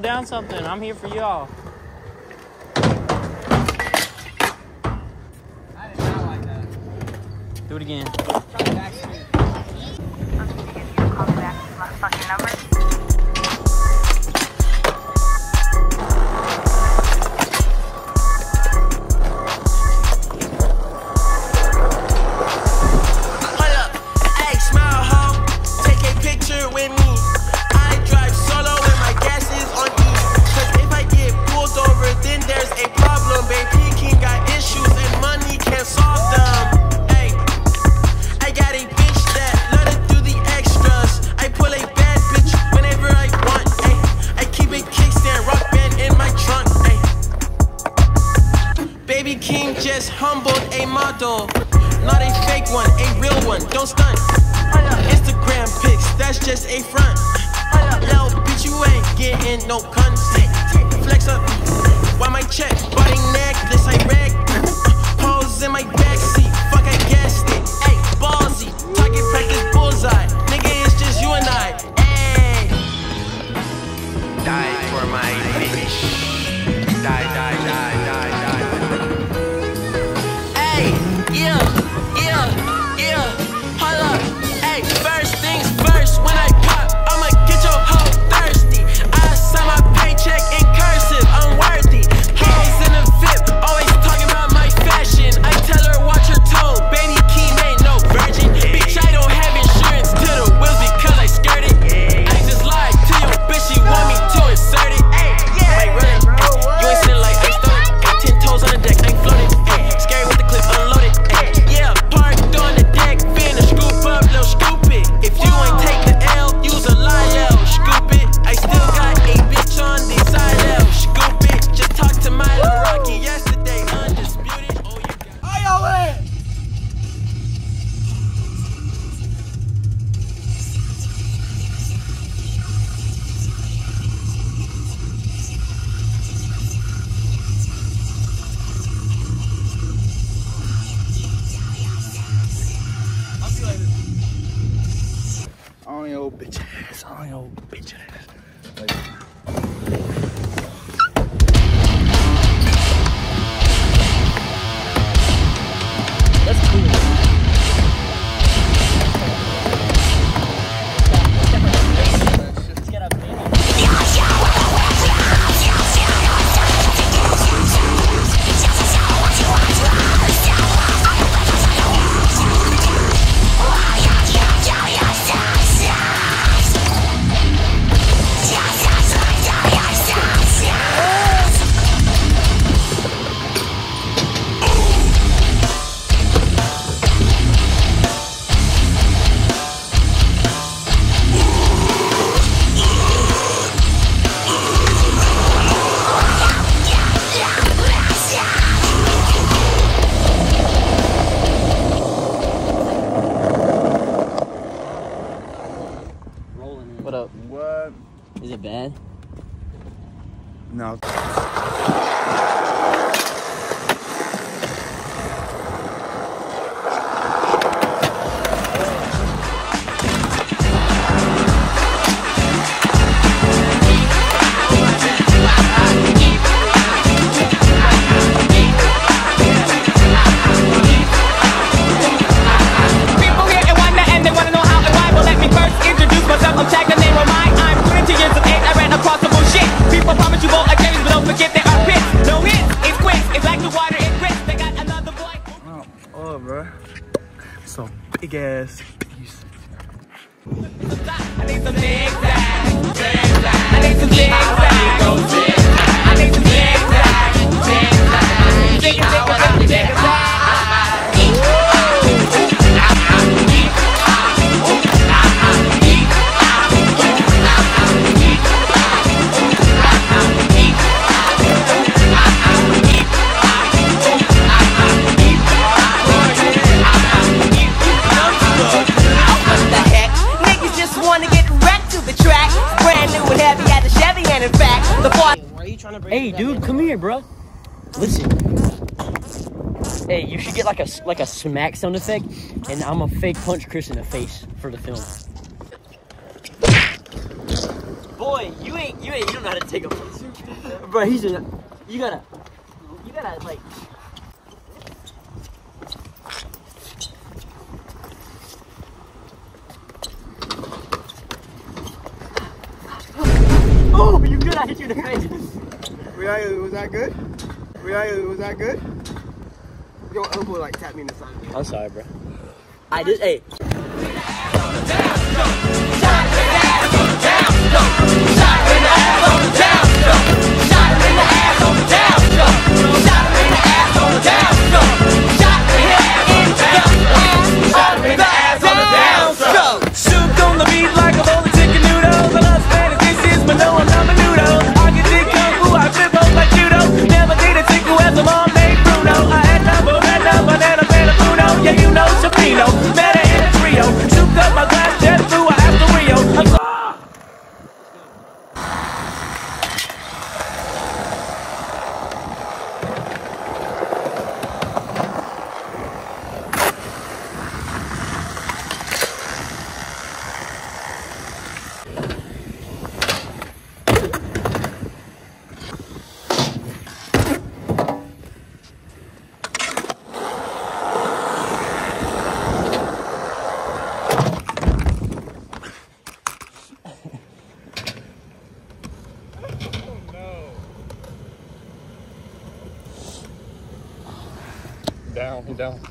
Throw down something. I'm here for y'all. I did not like that. Do it again. in no country. Is it bad? No. Hey, dude, come here, bro. Listen. Hey, you should get like a like a smack sound effect, and I'm a fake punch Chris in the face for the film. Boy, you ain't you ain't you don't know how to take a punch, bro. He's a you gotta you gotta like. Oh, you good? I hit you in the face. Riayu, was that good? Riayu, was that good? Your elbow like tapped me in the side. I'm sorry, bro. I did. Hey, down.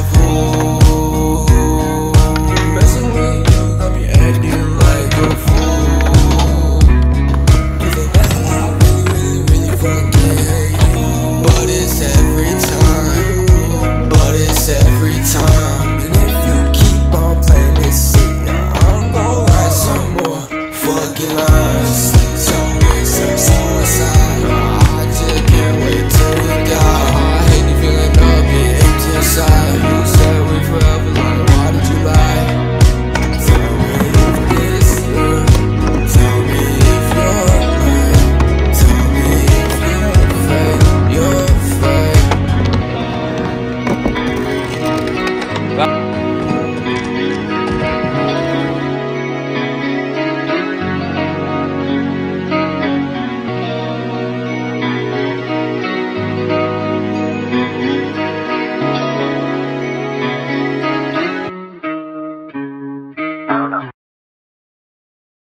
Vu.